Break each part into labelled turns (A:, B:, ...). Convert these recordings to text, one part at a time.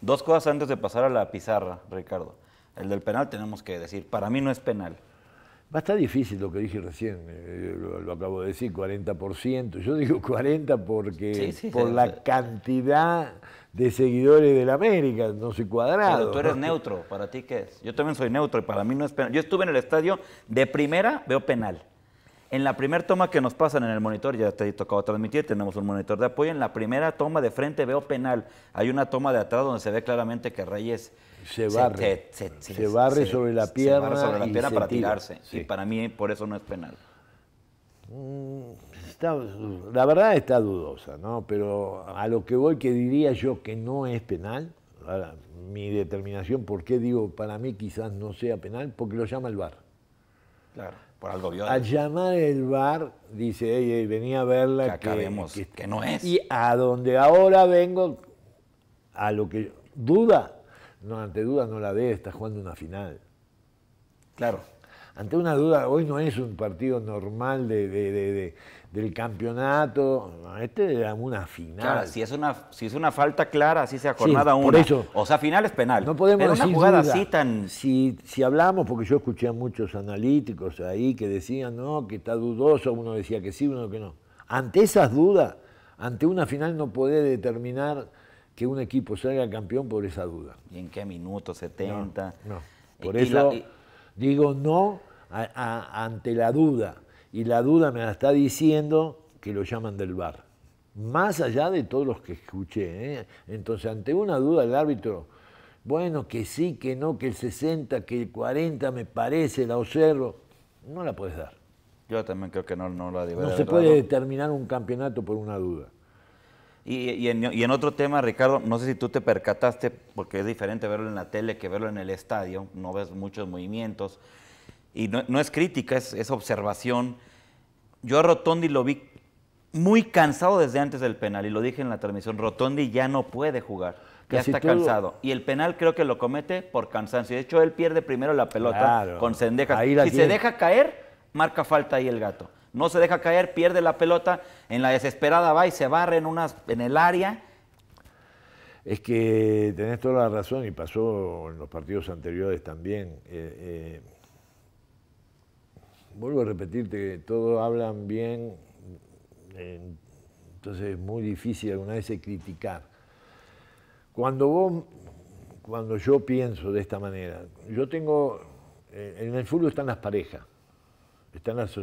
A: Dos cosas antes de pasar a la pizarra, Ricardo. El del penal tenemos que decir, para mí no es penal.
B: Va a estar difícil lo que dije recién, eh, lo, lo acabo de decir, 40%. Yo digo 40 porque
A: Sí, sí,
B: por
A: sí,
B: la cantidad de seguidores del América, no soy cuadrado.
A: Pero tú eres
B: ¿no?
A: neutro, ¿para ti qué es? Yo también soy neutro y para mí no es penal. Yo estuve en el estadio, de primera veo penal. En la primera toma que nos pasan en el monitor, ya te he tocado transmitir, tenemos un monitor de apoyo, en la primera toma de frente veo penal. Hay una toma de atrás donde se ve claramente que Reyes
B: Se barre.
A: se- se-
B: Se barre sobre la
A: se
B: pierna
A: barre sobre la pierna
B: se
A: para
B: tira.
A: tirarse.
B: Sí.
A: Y para mí por eso no es penal.
B: Está- la verdad está dudosa, ¿no? Pero a lo que voy que diría yo que no es penal, ahora, mi determinación, ¿por qué digo para mí quizás no sea penal? Porque lo llama el VAR.
A: Claro, por algo vio.
B: Al llamar el VAR, dice, "Ey, venía a verla
A: Que acabemos, que no es.
B: Y a donde ahora vengo, a lo que duda, no, ante duda no la ve, está jugando una final.
A: Claro.
B: Ante una duda, hoy no es un partido normal de, de- de- de- del campeonato, este era una final.
A: Claro, si es una, si es una falta clara, así sea jornada
B: por
A: una.
B: eso.
A: o sea, final es penal.
B: No podemos
A: Pero una jugada
B: duda.
A: así tan.
B: Si, si hablamos, porque yo escuché a muchos analíticos ahí que decían, no, que está dudoso, uno decía que sí, uno que no. Ante esas dudas, ante una final no puede determinar que un equipo salga campeón por esa duda.
A: ¿Y en qué minuto? 70.
B: No. Por
A: y
B: eso
A: la- y-
B: digo no a- a- ante la duda. Y la duda me la está diciendo que lo llaman del VAR. Más allá de todos los que escuché. ¿eh? Entonces, ante una duda, el árbitro, bueno, que sí, que no, que el 60, que el 40 me parece, la observo. No la puedes dar.
A: Yo también creo que no, no la debe
B: No se puede determinar un campeonato por una duda.
A: Y, y en, y en otro tema, Ricardo, no sé si tú te percataste, porque es diferente verlo en la tele que verlo en el estadio, no ves muchos movimientos. Y no, no es crítica, es, es observación. Yo a Rotondi lo vi muy cansado desde antes del penal, y lo dije en la transmisión, Rotondi ya no puede jugar, ya
B: Casi
A: está
B: todo-
A: cansado. Y el penal creo que lo comete por cansancio. De hecho, él pierde primero la pelota
B: Claro.
A: con Sendejas. Si se deja caer, marca falta ahí el gato. No se deja caer, pierde la pelota, en la desesperada va y se barre en, unas, en el área.
B: Es que tenés toda la razón y pasó en los partidos anteriores también. Eh, eh, vuelvo a repetirte que todos hablan bien, eh, entonces es muy difícil alguna vez criticar. Cuando vos, cuando yo pienso de esta manera, yo tengo, eh, en el fútbol están las parejas, están las,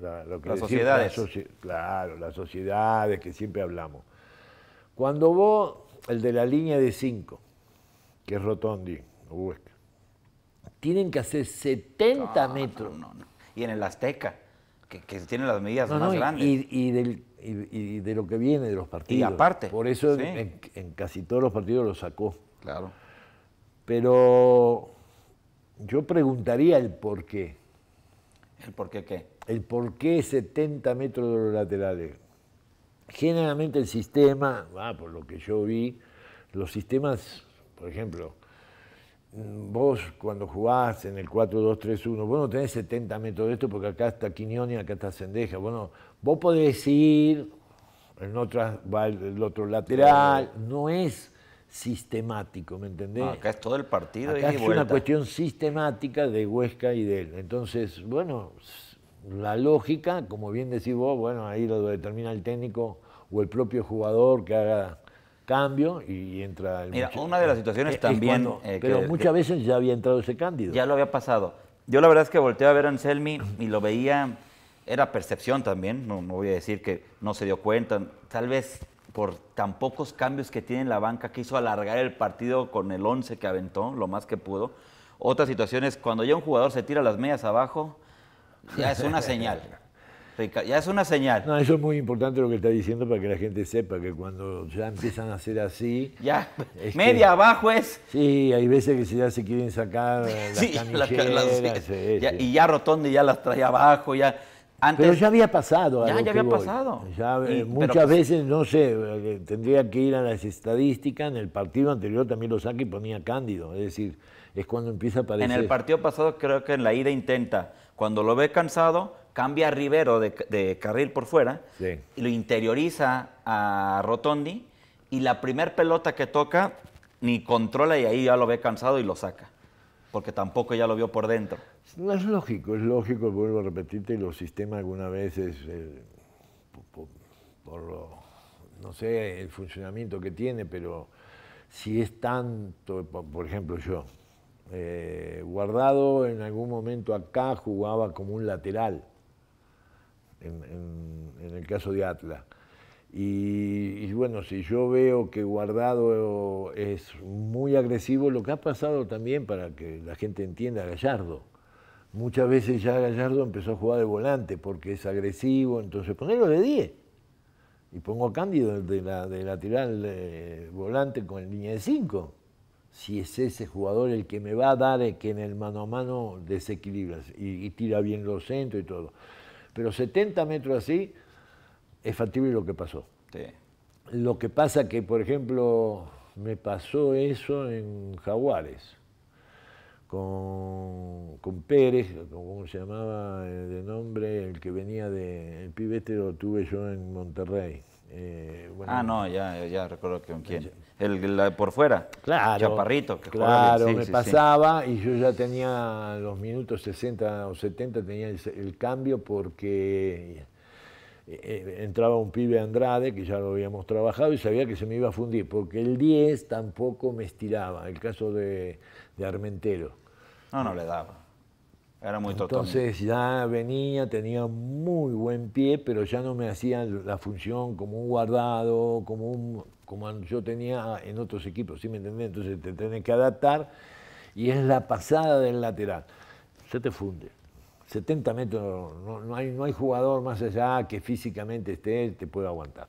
B: la- lo que
A: Las
B: decimos,
A: sociedades.
B: claro, las sociedades que siempre hablamos. Cuando vos, el de la línea de 5, que es Rotondi, tienen que hacer 70 metros.
A: No, no. Y en el Azteca, que, que tiene las medidas
B: No,
A: más
B: no, y-
A: grandes.
B: y, y del- y- y de lo que viene de los partidos.
A: aparte,
B: Por eso
A: sí.
B: en, en casi todos los partidos lo sacó.
A: Claro.
B: Pero yo preguntaría el por qué.
A: ¿El por qué qué?
B: El por qué 70 metros de los laterales. Generalmente el sistema, ah, por lo que yo vi, los sistemas, por ejemplo, vos cuando jugás en el 4-2-3-1, vos no tenés 70 metros de esto porque acá está Quiñón y acá está Sendeja. Bueno, vos podés ir, en otras va el, otro lateral, no es sistemático, ¿me entendés?
A: No, acá es todo el partido
B: Acá
A: y
B: es
A: vuelta.
B: una cuestión sistemática de Huesca y de él. Entonces, bueno, la lógica, como bien decís vos, bueno, ahí lo determina el técnico o el propio jugador que haga cambio y entra el
A: Mira, una de las situaciones
B: es- es
A: también,
B: cuando-
A: eh,
B: pero
A: que-
B: muchas veces ya había entrado ese cándido.
A: Ya lo había pasado. Yo la verdad es que volteé a ver a Anselmi y lo veía, era percepción también, no, no voy a decir que no se dio cuenta, tal vez por tan pocos cambios que tiene en la banca, quiso alargar el partido con el 11 que aventó, lo más que pudo. Otra situación es cuando ya un jugador se tira las medias abajo, ya es una señal. Ya es una señal.
B: No, eso es muy importante lo que está diciendo para que la gente sepa que cuando ya empiezan a hacer así,
A: Ya,
B: que-
A: media abajo es.
B: sí, hay veces que ya se quieren sacar las
A: Sí, las-
B: canilleras,
A: las-
B: sí,
A: y ya Rotondi ya las traía abajo, ya. Antes,
B: Pero ya había pasado.
A: Ya, ya había
B: voy.
A: pasado.
B: Ya,
A: Y-
B: eh,
A: pero
B: muchas
A: pues-
B: veces, no sé, eh, tendría que ir a las estadísticas. En el partido anterior también lo saca y ponía Cándido. Es decir, es cuando empieza a aparecer.
A: En el partido pasado creo que en la ida intenta, cuando lo ve cansado, cambia a Rivero de, de carril por fuera
B: Sí.
A: y lo interioriza a Rotondi y la primer pelota que toca ni controla y ahí ya lo ve cansado y lo saca. Porque tampoco ya lo vio por dentro.
B: No es lógico, es lógico, vuelvo a repetirte, los sistemas alguna vez es eh, por, no sé, el funcionamiento que tiene, pero si es tanto, por ejemplo yo, eh, guardado en algún momento acá jugaba como un lateral, en, el caso de Atlas. Y, bueno, si yo veo que Guardado es muy agresivo, lo que ha pasado también, para que la gente entienda, Gallardo. Muchas veces ya Gallardo empezó a jugar de volante porque es agresivo, entonces ponerlo de 10. Y pongo a Cándido de, la, de lateral de volante con línea de 5 si es ese jugador el que me va a dar el que en el mano a mano desequilibra y, tira bien los centros y todo. Pero 70 metros así es factible lo que pasó. Lo que pasa que, por ejemplo, me pasó eso en Jaguares, con, con Pérez, ¿cómo se llamaba de nombre? El que venía de. El pibete lo tuve yo en Monterrey.
A: Eh, ah, no, ya, ya recuerdo con quién. El, por fuera.
B: Claro.
A: Chaparrito.
B: Que claro, me pasaba y yo ya tenía los minutos 60 o 70, tenía el, cambio porque eh, eh, entraba un pibe Andrade, que ya lo habíamos trabajado, y sabía que se me iba a fundir, porque el 10 tampoco me estiraba, el caso de, de Armentero.
A: No, no le daba. Era muy
B: Entonces ya venía, tenía muy buen pie, pero ya no me hacía la función como un guardado, como, como yo tenía en otros equipos, ¿sí me entendés? Entonces te tenés que adaptar y es la pasada del lateral. Se te funde. 70 metros, no, hay, no hay jugador más allá que físicamente esté, te pueda aguantar.